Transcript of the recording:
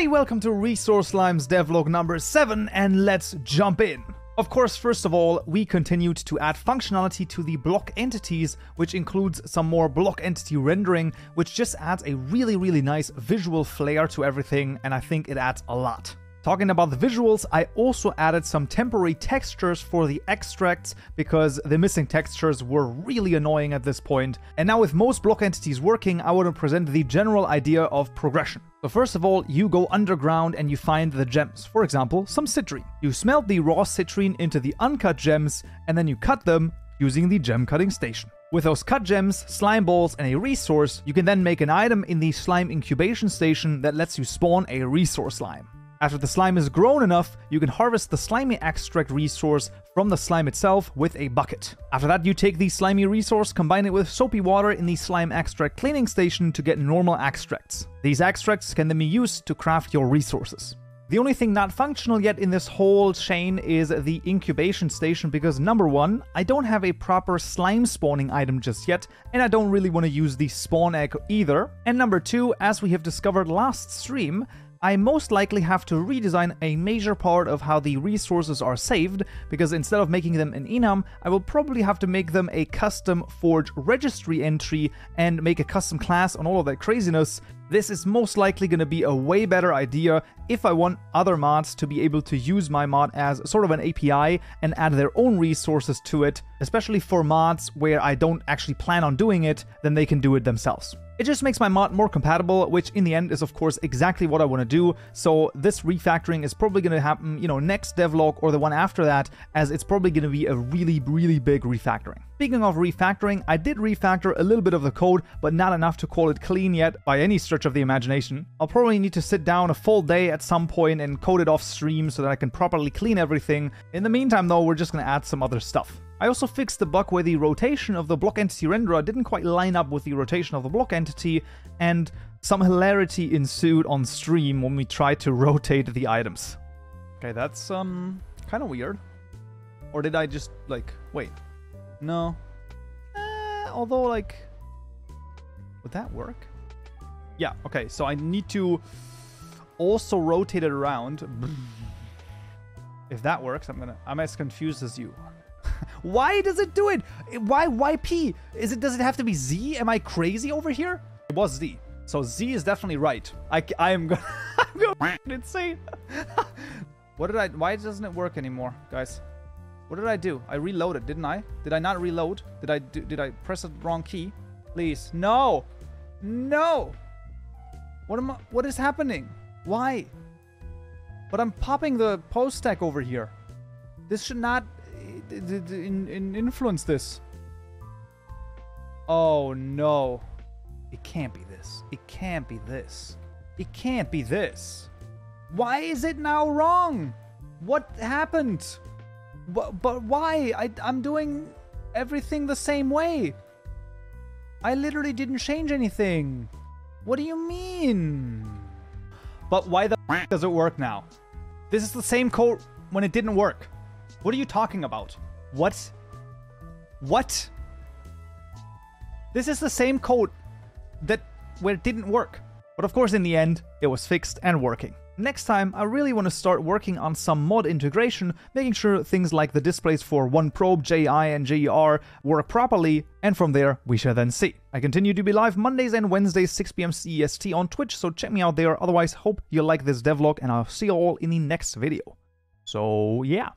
Hi, welcome to Resource Slime's devlog number 7, and let's jump in. Of course, first of all, we continued to add functionality to the block entities, which includes some more block entity rendering, which just adds a really, really nice visual flair to everything, and I think it adds a lot. Talking about the visuals, I also added some temporary textures for the extracts because the missing textures were really annoying at this point. And now with most block entities working, I want to present the general idea of progression. So first of all, you go underground and you find the gems. For example, some citrine. You smelt the raw citrine into the uncut gems and then you cut them using the gem cutting station. With those cut gems, slime balls, and a resource, you can then make an item in the slime incubation station that lets you spawn a resource slime. After the slime is grown enough, you can harvest the slimy extract resource from the slime itself with a bucket. After that, you take the slimy resource, combine it with soapy water in the slime extract cleaning station to get normal extracts. These extracts can then be used to craft your resources. The only thing not functional yet in this whole chain is the incubation station because number one, I don't have a proper slime spawning item just yet, and I don't really want to use the spawn egg either. And number two, as we have discovered last stream, I most likely have to redesign a major part of how the resources are saved, because instead of making them in enum, I will probably have to make them a custom Forge registry entry and make a custom class on all of that craziness. This is most likely going to be a way better idea if I want other mods to be able to use my mod as sort of an API and add their own resources to it, especially for mods where I don't actually plan on doing it, then they can do it themselves. It just makes my mod more compatible, which in the end is of course exactly what I want to do. So this refactoring is probably going to happen, you know, next devlog or the one after that, as it's probably going to be a really, really big refactoring. Speaking of refactoring, I did refactor a little bit of the code, but not enough to call it clean yet by any stretch of the imagination. I'll probably need to sit down a full day at some point and code it off stream so that I can properly clean everything. In the meantime though, we're just going to add some other stuff. I also fixed the bug where the rotation of the block entity renderer didn't quite line up with the rotation of the block entity, and some hilarity ensued on stream when we tried to rotate the items. Okay, that's um kind of weird. Or did I just like wait? No. Eh, although like would that work? Yeah, okay. So I need to also rotate it around. If that works, I'm gonna I'm as confused as you. Why does it do it? Why why P? Is it does it have to be Z? Am I crazy over here? It was Z. So Z is definitely right. I, I am gonna I'm going insane. what did I why doesn't it work anymore, guys? What did I do? I reloaded, didn't I? Did I not reload? Did I do, did I press the wrong key? Please. No. No. What am I what is happening? Why? But I'm popping the pose stack over here. This should not eh, in, in influence this. Oh no. It can't be this. It can't be this. It can't be this. Why is it now wrong? What happened? But, but why? I, I'm doing everything the same way. I literally didn't change anything. What do you mean? But why the does it work now? This is the same code when it didn't work. What are you talking about? What? What? This is the same code that where it didn't work. But of course, in the end, it was fixed and working. Next time, I really want to start working on some mod integration, making sure things like the displays for OneProbe, JEI, and JER work properly, and from there, we shall then see. I continue to be live Mondays and Wednesdays, 6pm CEST on Twitch, so check me out there. Otherwise, hope you like this devlog, and I'll see you all in the next video. So, yeah.